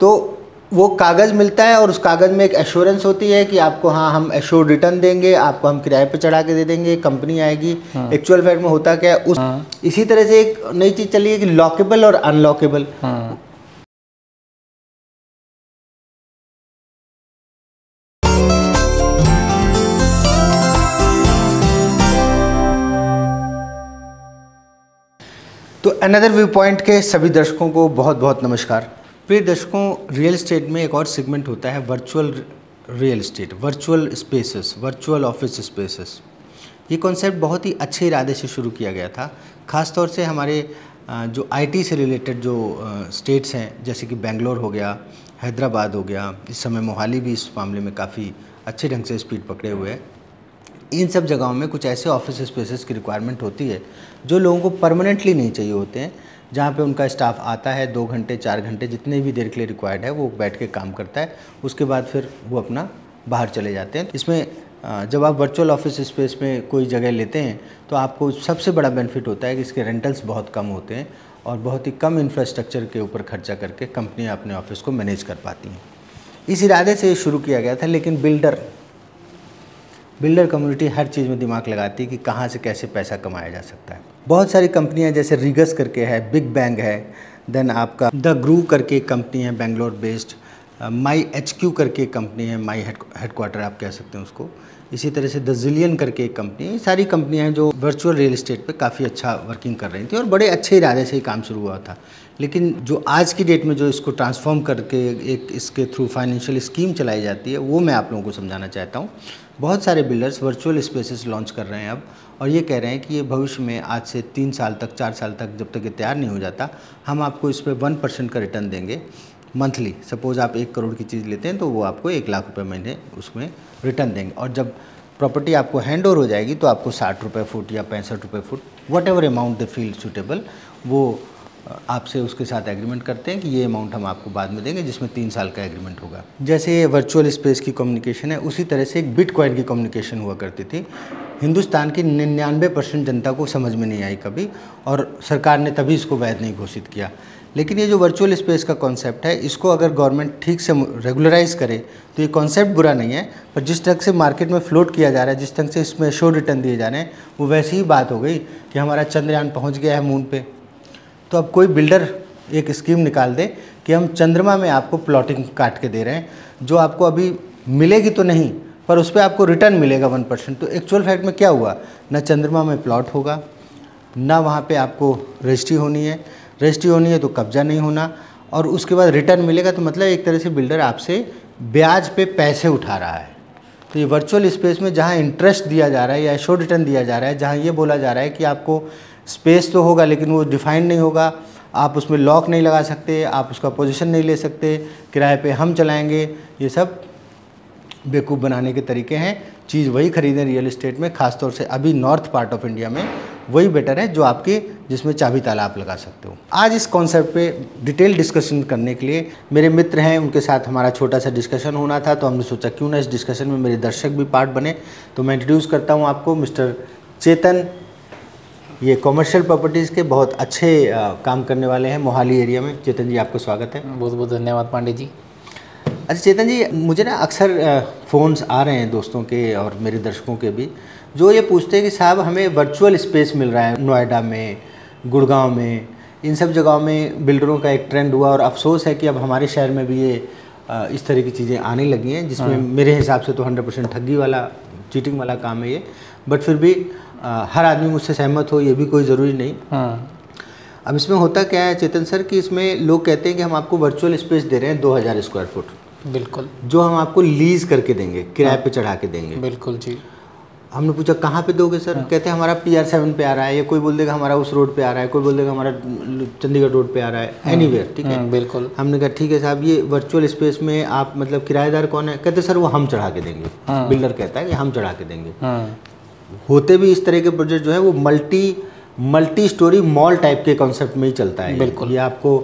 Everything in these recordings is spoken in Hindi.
तो वो कागज़ मिलता है और उस कागज़ में एक एश्योरेंस होती है कि आपको हाँ हम एश्योर रिटर्न देंगे आपको हम किराए पे चढ़ा के दे देंगे कंपनी आएगी। एक्चुअल फैक्ट में होता क्या है उस हाँ। इसी तरह से एक नई चीज़ चली है कि लॉकेबल और अनलॉकेबल हाँ। तो अनदर व्यू पॉइंट के सभी दर्शकों को बहुत बहुत नमस्कार। प्रिय दर्शकों रियल एस्टेट में एक और सेगमेंट होता है virtual real estate virtual spaces virtual office spaces ये कॉन्सेप्ट बहुत ही अच्छे इरादे से शुरू किया गया था। ख़ास तौर से हमारे जो आईटी से रिलेटेड जो स्टेट्स हैं, जैसे कि बेंगलोर हो गया, हैदराबाद हो गया, इस समय मोहाली भी इस मामले में काफ़ी अच्छे ढंग से स्पीड पकड़े हुए है। इन सब जगहों में कुछ ऐसे ऑफ़िस स्पेसेस की रिक्वायरमेंट होती है, जो लोगों को परमानेंटली नहीं चाहिए होते हैं। जहाँ पे उनका स्टाफ आता है, दो घंटे, चार घंटे, जितने भी देर के लिए रिक्वायर्ड है, वो बैठ के काम करता है। उसके बाद फिर वो अपना बाहर चले जाते हैं। इसमें जब आप वर्चुअल ऑफ़िस स्पेस में कोई जगह लेते हैं तो आपको सबसे बड़ा बेनिफिट होता है कि इसके रेंटल्स बहुत कम होते हैं और बहुत ही कम इंफ्रास्ट्रक्चर के ऊपर खर्चा करके कंपनियाँ अपने ऑफ़िस को मैनेज कर पाती हैं। इस इरादे से ये शुरू किया गया था, लेकिन बिल्डर बिल्डर कम्युनिटी हर चीज़ में दिमाग लगाती है कि कहाँ से कैसे पैसा कमाया जा सकता है। बहुत सारी कंपनियाँ जैसे रिगस करके है बिग बैंग है देन आपका द ग्रू करके कंपनी है Bangalore based my H Q करके कंपनी है माई हेड क्वार्टर आप कह सकते हैं उसको। इसी तरह से द जिलियन करके एक कंपनी है। सारी कंपनियाँ हैं जो वर्चुअल रियल इस्टेट पे काफ़ी अच्छा वर्किंग कर रही थी और बड़े अच्छे इरादे से ही काम शुरू हुआ था। लेकिन जो आज की डेट में जो इसको ट्रांसफॉर्म करके एक इसके थ्रू फाइनेंशियल स्कीम चलाई जाती है, वो मैं आप लोगों को समझाना चाहता हूँ। बहुत सारे बिल्डर्स वर्चुअल स्पेसेस लॉन्च कर रहे हैं अब और ये कह रहे हैं कि ये भविष्य में आज से तीन साल तक, चार साल तक जब तक ये तैयार नहीं हो जाता, हम आपको इस पर वन परसेंट का रिटर्न देंगे मंथली। सपोज़ आप एक करोड़ की चीज़ लेते हैं तो वो आपको एक लाख रुपये महीने उसमें रिटर्न देंगे और जब प्रॉपर्टी आपको हैंड ओवर हो जाएगी तो आपको साठ रुपये फुट या पैंसठ रुपये foot whatever amount they feel suitable वो आपसे उसके साथ एग्रीमेंट करते हैं कि ये अमाउंट हम आपको बाद में देंगे, जिसमें तीन साल का एग्रीमेंट होगा। जैसे ये वर्चुअल स्पेस की कम्युनिकेशन है, उसी तरह से एक बिटकॉइन की कम्युनिकेशन हुआ करती थी। हिंदुस्तान की निन्यानवे परसेंट जनता को समझ में नहीं आई कभी, और सरकार ने तभी इसको वैध नहीं घोषित किया। लेकिन ये जो वर्चुअल स्पेस का कॉन्सेप्ट है, इसको अगर गवर्नमेंट ठीक से रेगुलराइज करे तो ये कॉन्सेप्ट बुरा नहीं है, पर जिस ढंग से मार्केट में फ्लोट किया जा रहा है, जिस ढंग से इसमें शो रिटर्न दिए जा रहे हैं, वो वैसी ही बात हो गई कि हमारा चंद्रयान पहुँच गया है मून पे। तो अब कोई बिल्डर एक स्कीम निकाल दे कि हम चंद्रमा में आपको प्लॉटिंग काट के दे रहे हैं, जो आपको अभी मिलेगी तो नहीं, पर उस पर आपको रिटर्न मिलेगा वन परसेंट तो एक्चुअल फैक्ट में क्या हुआ? न चंद्रमा में प्लॉट होगा, ना वहाँ पे आपको रजिस्ट्री होनी है। रजिस्ट्री होनी है तो कब्जा नहीं होना, और उसके बाद रिटर्न मिलेगा तो मतलब एक तरह से बिल्डर आपसे ब्याज पे पैसे उठा रहा है। तो ये वर्चुअल स्पेस में जहाँ इंटरेस्ट दिया जा रहा है या शो रिटर्न दिया जा रहा है, जहाँ ये बोला जा रहा है कि आपको स्पेस तो होगा, लेकिन वो डिफाइंड नहीं होगा। आप उसमें लॉक नहीं लगा सकते, आप उसका पोजीशन नहीं ले सकते, किराए पे हम चलाएँगे। ये सब बेवकूफ़ बनाने के तरीके हैं। चीज़ वही खरीदें रियल इस्टेट में, खासतौर से अभी नॉर्थ पार्ट ऑफ़ इंडिया में। वही बेटर है जो आपके, जिसमें चाबी ताला आप लगा सकते हो। आज इस कॉन्सेप्ट पे डिटेल डिस्कशन करने के लिए मेरे मित्र हैं, उनके साथ हमारा छोटा सा डिस्कशन होना था तो हमने सोचा क्यों ना इस डिस्कशन में मेरे दर्शक भी पार्ट बने। तो मैं इंट्रोड्यूस करता हूँ आपको मिस्टर चेतन ये कॉमर्शियल प्रॉपर्टीज़ के बहुत अच्छे काम करने वाले हैं मोहाली एरिया में। चेतन जी आपका स्वागत है। बहुत बहुत धन्यवाद पांडे जी। अच्छा चेतन जी मुझे ना अक्सर फ़ोन्स आ रहे हैं दोस्तों के और मेरे दर्शकों के भी जो ये पूछते हैं कि साहब हमें वर्चुअल स्पेस मिल रहा है नोएडा में गुड़गांव में इन सब जगहों में बिल्डरों का एक ट्रेंड हुआ और अफसोस है कि अब हमारे शहर में भी ये इस तरह की चीज़ें आने लगी हैं जिसमें मेरे हिसाब से तो 100 परसेंट ठगी वाला चीटिंग वाला काम है ये। बट फिर भी आ, हर आदमी मुझसे सहमत हो ये भी कोई ज़रूरी नहीं। हाँ। अब इसमें होता क्या है चेतन सर कि इसमें लोग कहते हैं कि हम आपको वर्चुअल स्पेस दे रहे हैं 2000 स्क्वायर फुट बिल्कुल। जो हम आपको लीज करके देंगे किराए पे चढ़ा के देंगे। बिल्कुल जी। हमने पूछा कहाँ पे दोगे सर? कहते हैं हमारा पी आर सेवन पे आ रहा है या कोई बोल देगा हमारा उस रोड पे आ रहा है कोई बोल देगा हमारा चंडीगढ़ रोड पे आ रहा है। एनीवेयर ठीक है? हम्म, बिल्कुल। हमने कहा ठीक है साहब ये वर्चुअल स्पेस में आप मतलब किराएदार कौन है? कहते सर वो हम चढ़ा के देंगे। हाँ। बिल्डर कहता है कि हम चढ़ा के देंगे। हाँ। होते भी इस तरह के प्रोजेक्ट जो है वो multi multi story mall type के कॉन्सेप्ट में ही चलता है। बिल्कुल। ये आपको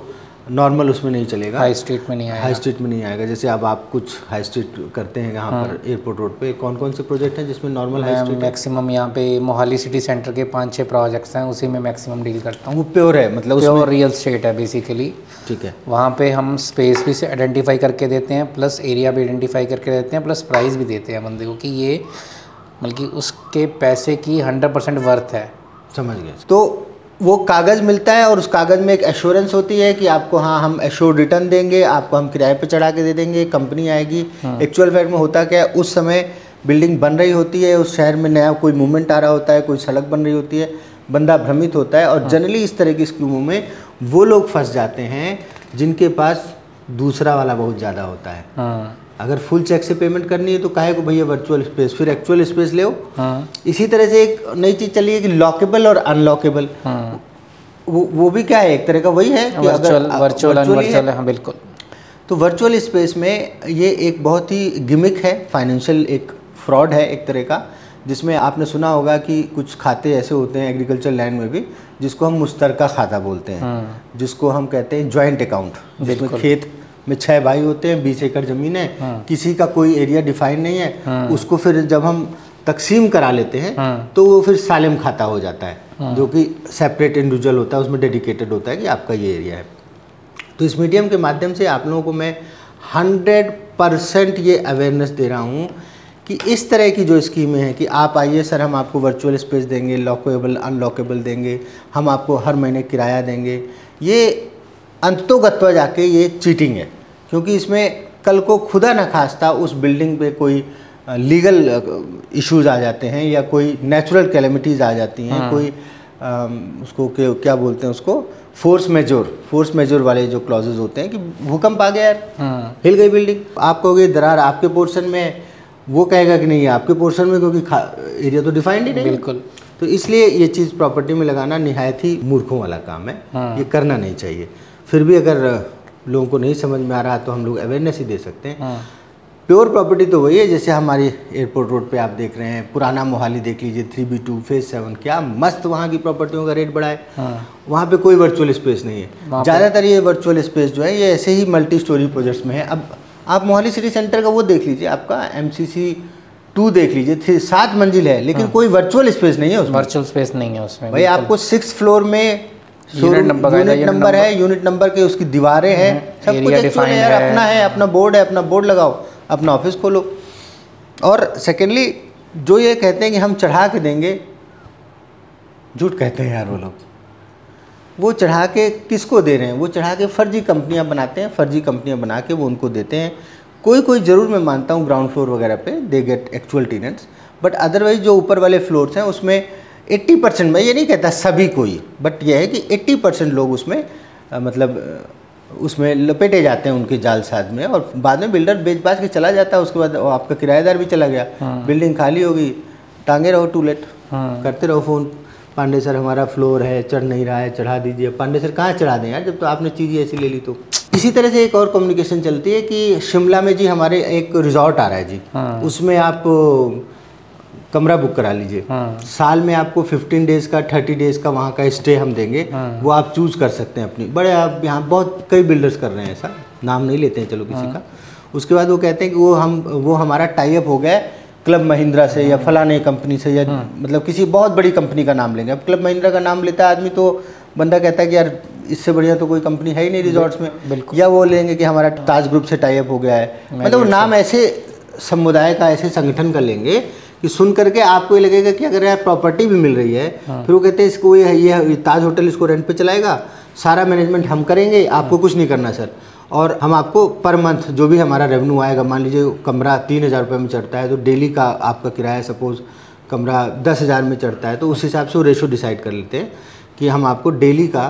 नॉर्मल उसमें नहीं चलेगा। हाई स्ट्रीट में नहीं आएगा। हाई स्ट्रीट में नहीं आएगा। जैसे अब आप कुछ हाई स्ट्रीट करते हैं यहाँ हाँ। पर एयरपोर्ट रोड पे कौन कौन से प्रोजेक्ट हैं जिसमें नॉर्मल हाई स्ट्रीट मैक्सिमम यहाँ पे मोहाली सिटी सेंटर के पाँच छः प्रोजेक्ट्स हैं उसी में मैक्सिमम डील करता हूँ। वो प्योर है मतलब उसमें प्योर रियल स्टेट है बेसिकली ठीक है। वहाँ पे हम स्पेस भी से आइडेंटिफाई करके देते हैं प्लस एरिया भी आइडेंटिफाई करके देते हैं प्लस प्राइस भी देते हैं बंदे को कि ये बल्कि उसके पैसे की हंड्रेड परसेंट वर्थ है। समझ गए तो वो कागज़ मिलता है और उस कागज़ में एक एश्योरेंस होती है कि आपको हाँ हम एश्योर रिटर्न देंगे आपको हम किराए पे चढ़ा के दे देंगे कंपनी आएगी। एक्चुअल फैक्ट में होता क्या है उस समय बिल्डिंग बन रही होती है उस शहर में नया कोई मूवमेंट आ रहा होता है कोई सड़क बन रही होती है बंदा भ्रमित होता है और हाँ। जनरली इस तरह की स्कीमों में वो लोग फंस जाते हैं जिनके पास दूसरा वाला बहुत ज़्यादा होता है। हाँ। अगर फुल चेक से पेमेंट करनी है तो काहे को भैया वर्चुअल स्पेस फिर एक्चुअल स्पेस ले हाँ। इसी तरह से एक नई चीज़ चली है कि लॉकेबल और अनलॉकेबल हाँ। वो वो भी क्या है? एक तरह का वही है कि वर्चुअल अगर वर्चुअल ही। अनवर्चुअल हाँ बिल्कुल। तो वर्चुअल स्पेस में ये एक बहुत ही गिमिक है फाइनेंशियल एक फ्रॉड है एक तरह का जिसमें आपने सुना होगा कि कुछ खाते ऐसे होते हैं एग्रीकल्चर लैंड में भी जिसको हम मुश्तरका खाता बोलते हैं हाँ। जिसको हम कहते हैं ज्वाइंट अकाउंट जिसमें खेत में छह भाई होते हैं बीस एकड़ ज़मीन है हाँ। किसी का कोई एरिया डिफाइन नहीं है हाँ। उसको फिर जब हम तकसीम करा लेते हैं हाँ। तो वो फिर सालिम खाता हो जाता है हाँ। जो कि सेपरेट इंडिविजुअल होता है उसमें डेडिकेटेड होता है कि आपका ये एरिया है तो इस मीडियम के माध्यम से आप लोगों को मैं हंड्रेड परसेंट ये अवेयरनेस दे रहा हूँ कि इस तरह की जो स्कीमें हैं कि आप आइए सर हम आपको वर्चुअल स्पेस देंगे लॉकेबल अनलॉकेबल देंगे हम आपको हर महीने किराया देंगे ये अंतोगत्वा जाके ये चीटिंग है क्योंकि इसमें कल को खुदा न खास्ता उस बिल्डिंग पे कोई लीगल इश्यूज़ आ जाते हैं या कोई नेचुरल कैलमिटीज़ आ जाती हैं हाँ। कोई अम, उसको क्या क्या बोलते हैं उसको? फोर्स मेजोर फोर्स मेजोर वाले जो क्लॉजेज होते हैं कि भूकंप आ गया यार हाँ। हिल गई बिल्डिंग आप कहोगे दरार आपके पोर्शन में वो कहेगा कि नहीं आपके पोर्शन में क्योंकि एरिया तो डिफाइंड ही नहीं। बिल्कुल। तो इसलिए ये चीज़ प्रॉपर्टी में लगाना नहायत ही मूर्खों वाला काम है। हाँ। ये करना नहीं चाहिए। फिर भी अगर लोगों को नहीं समझ में आ रहा तो हम लोग अवेयरनेस ही दे सकते हैं। हाँ। प्योर प्रॉपर्टी तो वही है जैसे हमारी एयरपोर्ट रोड पे आप देख रहे हैं पुराना मोहाली देख लीजिए three B two phase seven क्या मस्त वहाँ की प्रॉपर्टियों का रेट बढ़ा है। हाँ। वहाँ पे कोई वर्चुअल स्पेस नहीं है। ज़्यादातर ये वर्चुअल स्पेस जो है ये ऐसे ही मल्टी स्टोरी प्रोजेक्ट्स में है। अब आप मोहाली सिटी सेंटर का वो देख लीजिए आपका एम टू देख लीजिए थ्री सात मंजिल है लेकिन कोई वर्चुअल स्पेस नहीं है उसमें। वर्चुअल स्पेस नहीं है उसमें भाई आपको सिक्स फ्लोर में unit number unit unit number है यूनिट नंबर के उसकी दीवारें हैं सब कुछ है यार। अपना है अपना बोर्ड है अपना बोर्ड लगाओ अपना ऑफ़िस खोलो। और सेकेंडली जो ये कहते हैं कि हम चढ़ा के देंगे झूठ कहते हैं यार वो लोग। वो चढ़ा के किसको दे रहे हैं? वो चढ़ा के फर्जी कंपनियाँ बनाते हैं फर्जी कंपनियाँ बना के वो उनको देते हैं। कोई कोई ज़रूर मैं मानता हूँ ग्राउंड फ्लोर वगैरह पे they get actual tenants but otherwise जो ऊपर वाले फ्लोर्स हैं उसमें 80 परसेंट मैं ये नहीं कहता सभी कोई बट ये है कि 80 परसेंट लोग उसमें अ, मतलब उसमें लपेटे जाते हैं उनके जाल साथ में और बाद में बिल्डर बेच बाज के चला जाता है उसके बाद आपका किराएदार भी चला गया हाँ। बिल्डिंग खाली होगी टांगे रहो टूलेट हाँ करते रहो फ़ोन पांडे सर हमारा फ्लोर है चढ़ नहीं रहा है चढ़ा दीजिए पांडे सर कहाँ चढ़ा दें यार जब तो आपने चीज़ ऐसी ले ली तो इसी तरह से एक और कम्युनिकेशन चलती है कि शिमला में जी हमारे एक रिजॉर्ट आ रहा है जी हाँ। उसमें आप कमरा बुक करा लीजिए। हाँ। साल में आपको 15 डेज़ का 30 डेज़ का वहाँ का स्टे हम देंगे। हाँ। वो आप चूज़ कर सकते हैं अपनी। बड़े आप यहाँ बहुत कई बिल्डर्स कर रहे हैं ऐसा। नाम नहीं लेते हैं चलो किसी हाँ। का। उसके बाद वो कहते हैं कि वो हम वो हमारा टाई अप हो गया है क्लब महिंद्रा से या फलाने कंपनी से या मतलब किसी बहुत बड़ी कंपनी का नाम लेंगे। अब क्लब महिंद्रा का नाम लेता है आदमी तो बंदा कहता है कि यार इससे बढ़िया तो कोई कंपनी है ही नहीं रिजॉर्ट्स में। या वो लेंगे कि हमारा ताज ग्रुप से टाई अप हो गया है। मतलब वो नाम ऐसे समुदाय का ऐसे संगठन का लेंगे कि सुन करके आपको ये लगेगा कि अगर यार प्रॉपर्टी भी मिल रही है हाँ। फिर वो कहते हैं इसको ये ये ताज होटल इसको रेंट पे चलाएगा सारा मैनेजमेंट हम करेंगे आपको कुछ नहीं करना सर और हम आपको पर मंथ जो भी हमारा रेवेन्यू आएगा मान लीजिए कमरा तीन हज़ार रुपये में चढ़ता है तो डेली का आपका किराया सपोज़ कमरा दस हज़ार में चढ़ता है तो उस हिसाब से वो रेशो डिसाइड कर लेते हैं कि हम आपको डेली का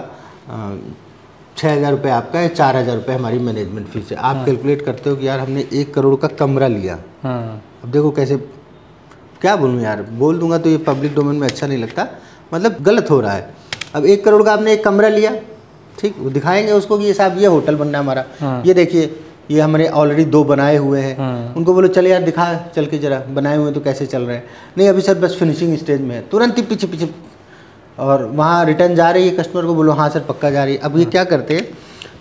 छः हज़ार रुपये आपका है चार हज़ार रुपये हमारी मैनेजमेंट फ़ीस है आप कैलकुलेट करते हो कि यार हमने एक करोड़ का कमरा लिया। हाँ। अब देखो कैसे क्या बोलूँ यार? बोल दूँगा तो ये पब्लिक डोमेन में अच्छा नहीं लगता। मतलब गलत हो रहा है। अब एक करोड़ का आपने एक कमरा लिया ठीक? वो दिखाएँगे उसको कि ये साहब ये होटल बनना है हमारा। हाँ। ये देखिए ये हमारे ऑलरेडी दो बनाए हुए हैं। हाँ। उनको बोलो चल यार दिखा चल के जरा बनाए हुए हैं तो कैसे चल रहे हैं? नहीं अभी सर बस फिनिशिंग स्टेज में है। तुरंत ही पीछे पीछे और वहाँ रिटर्न जा रही है कस्टमर को बोलो हाँ सर पक्का जा रही है। अब ये क्या करते हैं?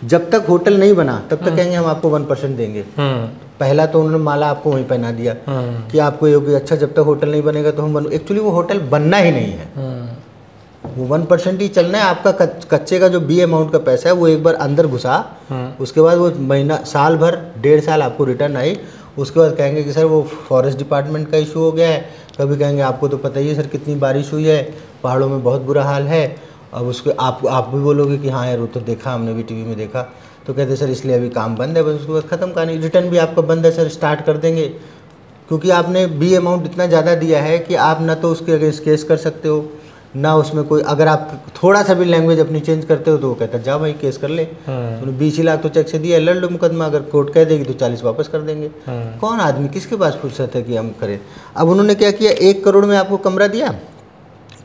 जब तक होटल नहीं बना तब तक कहेंगे हम आपको वन परसेंट देंगे। हम्म। पहला तो उन्होंने माला आपको वहीं पहना दिया हम्म। कि आपको ये अच्छा जब तक होटल नहीं बनेगा तो हम बन एक्चुअली वो होटल बनना ही नहीं है। हम्म। वो वन परसेंट ही चलना है आपका कच्चे का जो बी अमाउंट का पैसा है वो एक बार अंदर घुसा हम्म। उसके बाद वो महीना साल भर डेढ़ साल आपको रिटर्न आई उसके बाद कहेंगे कि सर वो फॉरेस्ट डिपार्टमेंट का इशू हो गया है। कभी कहेंगे आपको तो पता ही है सर कितनी बारिश हुई है पहाड़ों में बहुत बुरा हाल है अब उसके आप आप भी बोलोगे कि हाँ यार वो तो देखा हमने भी टीवी में देखा। तो कहते सर इसलिए अभी काम बंद है बस उसके बाद ख़त्म कहानी रिटर्न भी आपका बंद है सर स्टार्ट कर देंगे। क्योंकि आपने बी अमाउंट इतना ज़्यादा दिया है कि आप ना तो उसके अगेंस्ट केस कर सकते हो ना उसमें कोई अगर आप थोड़ा सा भी लैंग्वेज अपनी चेंज करते हो तो वो कहता जा भाई केस कर ले। तूने बीस ही लाख तो चेक से दिया लड़ लो मुकदमा अगर कोर्ट कह देगी तो चालीस वापस कर देंगे। हम्म कौन आदमी किसके पास फुर्सत है कि हम करें? अब उन्होंने क्या किया? एक करोड़ में आपको कमरा दिया?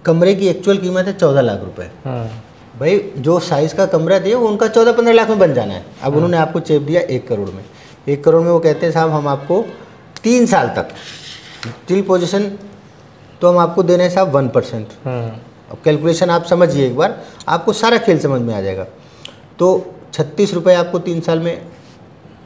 कमरे की एक्चुअल कीमत है चौदह लाख रुपए। हम्म भाई जो साइज़ का कमरा दिया वो उनका चौदह पंद्रह लाख में बन जाना है। अब हाँ। उन्होंने आपको चेप दिया एक करोड़ में। एक करोड़ में वो कहते हैं साहब हम आपको तीन साल तक टिल पोजीशन तो हम आपको दे रहे हैं साहब वन परसेंट हम्म अब कैलकुलेशन आप समझिए एक बार आपको सारा खेल समझ में आ जाएगा। तो छत्तीस रुपये आपको तीन साल में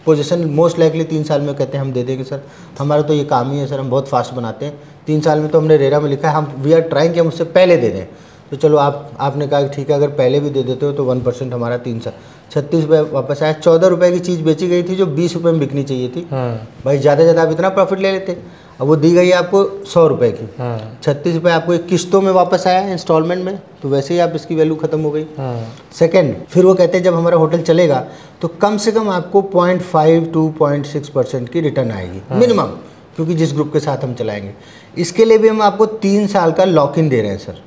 पोजीशन मोस्ट लाइकली तीन साल में कहते हैं हम दे देंगे सर। हमारा तो ये काम ही है सर हम बहुत फास्ट बनाते हैं। तीन साल में तो हमने रेरा में लिखा है हम वी आर ट्राइंग कि हम उससे पहले दे दें। तो चलो आप आपने कहा कि ठीक है अगर पहले भी दे देते हो तो वन परसेंट हमारा तीन साल छत्तीस रुपये वापस आया। चौदह रुपये की चीज़ बेची गई थी जो बीस रुपये में बिकनी चाहिए थी। हाँ। भाई ज़्यादा ज़्यादा आप इतना प्रॉफिट ले लेते। अब वो दी गई है आपको सौ रुपये की। हम्म छत्तीस रुपये आपको एक किस्तों में वापस आया इंस्टॉलमेंट में तो वैसे ही आप इसकी वैल्यू खत्म हो गई। सेकंड फिर वो कहते हैं जब हमारा होटल चलेगा तो कम से कम आपको point five two point six percent की रिटर्न आएगी मिनिमम क्योंकि जिस ग्रुप के साथ हम चलाएँगे। इसके लिए भी हम आपको तीन साल का लॉक इन दे रहे हैं सर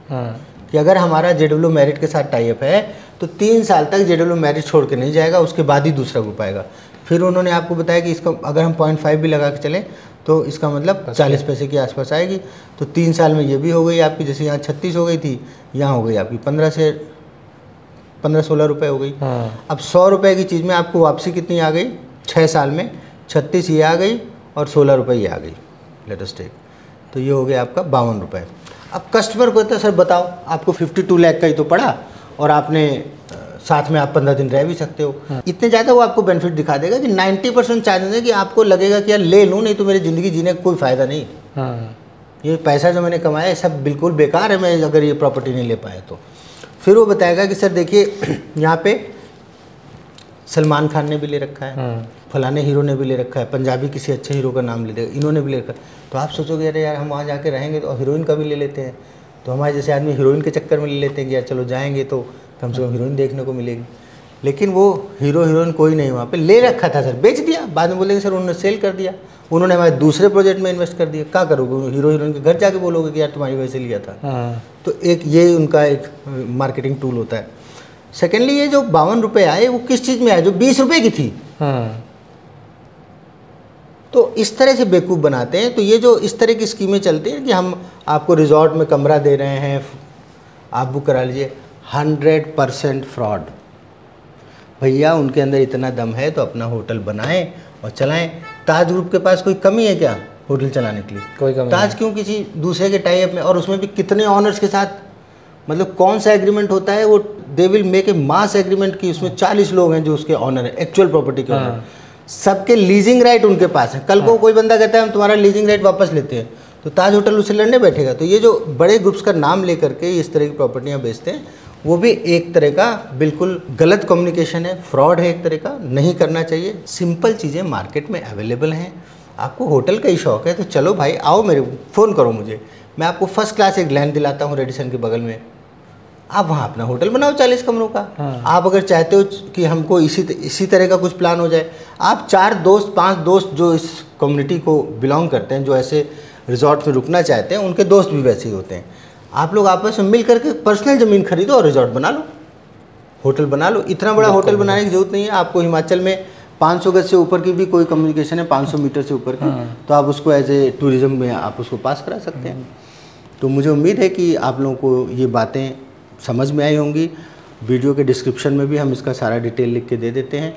कि अगर हमारा जेडब्ल्यू मेरिट के साथ टाइप है तो तीन साल तक जेडब्ल्यू मेरिट छोड़ के नहीं जाएगा उसके बाद ही दूसरा ग्रुप आएगा। फिर उन्होंने आपको बताया कि इसका अगर हम पॉइंट फाइव भी लगा के चलें तो इसका मतलब चालीस पैसे के आसपास आएगी। तो तीन साल में ये भी हो गई आपकी जैसे यहाँ छत्तीस हो गई थी यहाँ हो गई आपकी। पंद्रह से पंद्रह सोलह रुपये हो गई। हम्म अब सौ रुपये की चीज़ में आपको वापसी कितनी आ गई? छः साल में छत्तीस ये आ गई और सोलह रुपये ये आ गई लेटेस्ट टेक तो ये हो गया आपका बावन रुपये अब कस्टमर को कहता है सर बताओ आपको फिफ्टी टू लैख का ही तो पड़ा और आपने साथ में आप पंद्रह दिन रह भी सकते हो। इतने ज़्यादा वो आपको बेनिफिट दिखा देगा कि नाइन्टी परसेंट चांसेस है कि आपको लगेगा कि यार ले लूँ नहीं तो मेरी ज़िंदगी जीने का कोई फ़ायदा नहीं। हम्म ये पैसा जो मैंने कमाया है सब बिल्कुल बेकार है मैं अगर ये प्रॉपर्टी नहीं ले पाया तो। फिर वो बताएगा कि सर देखिए यहाँ पे सलमान खान ने भी ले रखा है हम्म फलाने हीरो ने भी ले रखा है पंजाबी किसी अच्छे हीरो का नाम ले देगा इन्होंने भी ले रखा है। तो आप सोचोगे अरे यार हम वहाँ जाके रहेंगे तो हीरोइन का भी ले लेते हैं। तो हमारे जैसे आदमी हीरोइन के चक्कर में ले लेते हैं कि यार चलो जाएँगे तो कम से कम हीरोइन देखने को मिलेगी। लेकिन वो हीरो हीरोइन कोई नहीं वहाँ पे। ले रखा था सर बेच दिया। बाद में बोलेंगे सर उन्होंने सेल कर दिया। उन्होंने हमारे दूसरे प्रोजेक्ट में इन्वेस्ट कर दिया। क्या करोगे? हीरो हीरोइन के घर जाके बोलोगे कि यार तुम्हारी वजह से लिया था। हम्म तो एक ये उनका एक मार्केटिंग टूल होता है। सेकेंडली ये जो बावन रुपये आए वो किस चीज़ में आए? जो बीस रुपये की थी। हम्म तो इस तरह से बेवकूफ़ बनाते हैं। तो ये जो इस तरह की स्कीमें चलती हैं कि हम आपको रिजॉर्ट में कमरा दे रहे हैं आप बुक करा लीजिए। Hundred percent fraud. भैया उनके अंदर इतना दम है तो अपना होटल बनाएँ और चलाएँ। ताज ग्रुप के पास कोई कमी है क्या होटल चलाने के लिए? कोई कमी ताज क्यों किसी दूसरे के टाइप में और उसमें भी कितने ऑनर्स के साथ? मतलब कौन सा एग्रीमेंट होता है? वो they will make a mass agreement की उसमें चालीस लोग हैं जो उसके ऑनर है एक्चुअल प्रॉपर्टी के ऑनर हाँ। सबके लीजिंग राइट उनके पास है। कल को कोई बंदा कहता है हम तुम्हारा लीजिंग राइट वापस लेते हैं। तो ताज होटल उससे लड़ने बैठेगा। तो ये जो बड़े ग्रुप्स का नाम लेकर के इस तरह की प्रॉपर्टियाँ बेचते हैं वो भी एक तरह का बिल्कुल गलत कम्युनिकेशन है फ्रॉड है एक तरह का नहीं करना चाहिए। सिंपल चीज़ें मार्केट में अवेलेबल हैं। आपको होटल का ही शौक है तो चलो भाई आओ मेरे फ़ोन करो मुझे। मैं आपको फ़र्स्ट क्लास एक लैंड दिलाता हूँ रेडिसन के बगल में। आप वहाँ अपना होटल बनाओ चालीस कमरों का। हाँ। आप अगर चाहते हो कि हमको इसी इसी तरह का कुछ प्लान हो जाए आप चार दोस्त पाँच दोस्त जो इस कम्युनिटी को बिलोंग करते हैं जो ऐसे रिजॉर्ट में रुकना चाहते हैं उनके दोस्त भी वैसे ही होते हैं। आप लोग आपस में मिल करके पर्सनल ज़मीन खरीदो और रिजॉर्ट बना लो। होटल बना लो। इतना बड़ा होटल बनाने की ज़रूरत नहीं है। आपको हिमाचल में 500 गज से ऊपर की भी कोई कम्युनिकेशन है 500 मीटर से ऊपर की तो आप उसको एज ए टूरिज़्म में आप उसको पास करा सकते हैं। तो मुझे उम्मीद है कि आप लोगों को ये बातें समझ में आई होंगी। वीडियो के डिस्क्रिप्शन में भी हम इसका सारा डिटेल लिख के दे देते हैं।